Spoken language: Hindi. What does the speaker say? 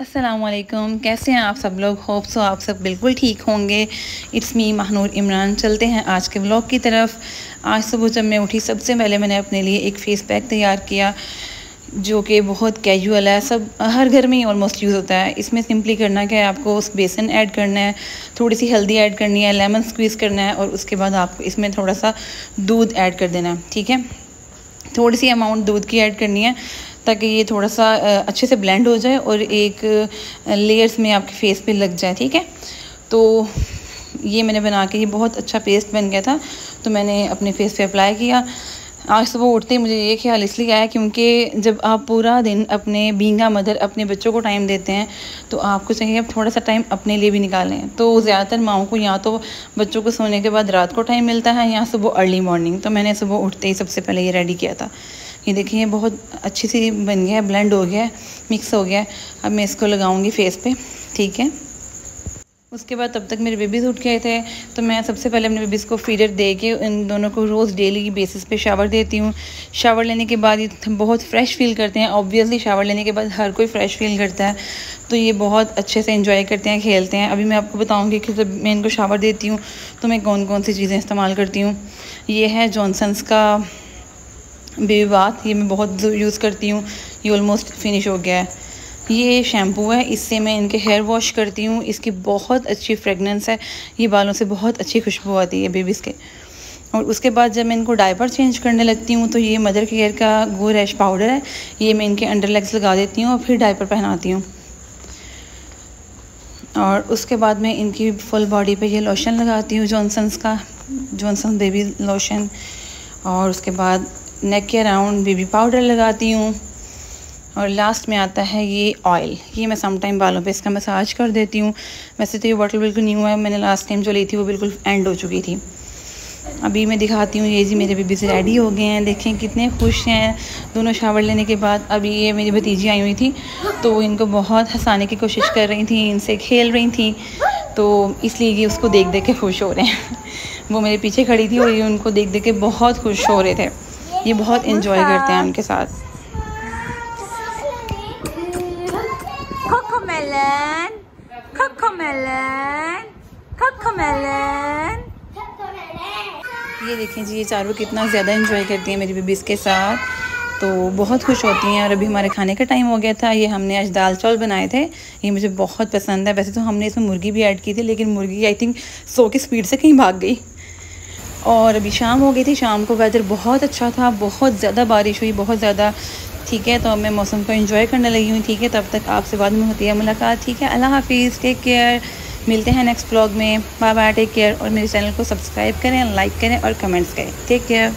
असलकुम कैसे हैं आप सब लोग? होप सो आप सब बिल्कुल ठीक होंगे। इट्स मी महनूर इमरान चलते हैं आज के ब्लॉग की तरफ़। आज सुबह जब मैं उठी, सबसे पहले मैंने अपने लिए एक फ़ेस पैक तैयार किया, जो कि बहुत कैजुअल है। सब, हर घर में ही ऑलमोस्ट यूज़ होता है। इसमें सिंपली करना क्या है आपको उस बेसन ऐड करना है थोड़ी सी हल्दी ऐड करनी है लेमन स्क्वीज़ करना है, और उसके बाद आपको इसमें थोड़ा सा दूध ऐड कर देना है, ठीक है? थोड़ी सी अमाउंट दूध की ऐड करनी है। ताकि ये थोड़ा सा अच्छे से ब्लेंड हो जाए और एक लेयर्स में आपके फेस पे लग जाए, ठीक है? तो ये मैंने बना के, ये बहुत अच्छा पेस्ट बन गया था तो मैंने अपने फेस पे अप्लाई किया। आज सुबह उठते ही मुझे ये ख्याल इसलिए आया क्योंकि जब आप पूरा दिन अपने बींगा मदर अपने बच्चों को टाइम देते हैं तो आपको चाहिए अब थोड़ा सा टाइम अपने लिए भी निकालें। तो ज़्यादातर माओ को या तो बच्चों को सोने के बाद रात को टाइम मिलता है या सुबह अर्ली मॉर्निंग तो मैंने सुबह उठते ही सबसे पहले ये रेडी किया था। ये देखिए, ये बहुत अच्छी सी बन गया है ब्लेंड हो गया है मिक्स हो गया है। अब मैं इसको लगाऊँगी फेस पे, ठीक है? उसके बाद तब तक मेरे बेबीज़ उठ गए थे। तो मैं सबसे पहले अपने बेबीज़ को फीडर दे के इन दोनों को रोज़ डेली की बेसिस पे शावर देती हूँ। शावर लेने के बाद ये बहुत फ़्रेश फील करते हैं। ऑब्वियसली शावर लेने के बाद हर कोई फ़्रेश फील करता है। तो ये बहुत अच्छे से इंजॉय करते हैं, खेलते हैं। अभी मैं आपको बताऊँगी कि जब मैं इनको शावर देती हूँ तो मैं कौन कौन सी चीज़ें इस्तेमाल करती हूँ। ये है जॉनसन्स का बेबी बाथ ये मैं बहुत यूज़ करती हूँ, ये ऑलमोस्ट फिनिश हो गया है। ये शैम्पू है, इससे मैं इनके हेयर वॉश करती हूँ, इसकी बहुत अच्छी फ्रेगनेंस है, ये बालों से बहुत अच्छी खुशबू आती है बेबीज़ के। और उसके बाद जब मैं इनको डायपर चेंज करने लगती हूँ तो ये मदर केयर का गो रैश पाउडर है, ये मैं इनके अंडर लेग्स लगा देती हूँ और फिर डायपर पहनाती हूँ। और उसके बाद मैं इनकी फुल बॉडी पे ये लोशन लगाती हूँ जॉनसन्स का जॉनसन बेबी लोशन और उसके बाद नेक के अराउंड बेबी पाउडर लगाती हूँ। और लास्ट में आता है ये ऑयल ये मैं सम टाइम बालों पे इसका मसाज कर देती हूँ। वैसे तो ये बॉटल बिल्कुल न्यू है। मैंने लास्ट टाइम जो ली थी वो बिल्कुल एंड हो चुकी थी। अभी मैं दिखाती हूँ, ये जी मेरे बेबी से रेडी हो गए हैं। देखें कितने खुश हैं। दोनों शावर लेने के बाद अभी ये मेरी भतीजी आई हुई थी। तो इनको बहुत हंसाने की कोशिश कर रही थी, इनसे खेल रही थी। तो इसलिए ये उसको देख देख के खुश हो रहे हैं। वो मेरे पीछे खड़ी थी और ये उनको देख देख के बहुत खुश हो रहे थे। ये बहुत इंजॉय करते हैं उनके साथ। ये देखें जी ये चारों कितना ज़्यादा इंजॉय करती हैं मेरी बेबीज़ के साथ। तो बहुत खुश होती हैं और अभी हमारे खाने का टाइम हो गया था। ये हमने आज दाल चावल बनाए थे। ये मुझे बहुत पसंद है। वैसे तो हमने इसमें मुर्गी भी ऐड की थी लेकिन मुर्गी आई थिंक सो की स्पीड से कहीं भाग गई। और अभी शाम हो गई थी, शाम को वेदर बहुत अच्छा था, बहुत ज़्यादा बारिश हुई, बहुत ज़्यादा, ठीक है तो मैं मौसम को इन्जॉय करने लगी हूँ, ठीक है, तब तक आपसे बाद में होती है मुलाकात, ठीक है, अल्लाह हाफिज़ टेक केयर मिलते हैं नेक्स्ट ब्लॉग में बाय बाय टेक केयर और मेरे चैनल को सब्सक्राइब करें लाइक करें और कमेंट्स करें टेक केयर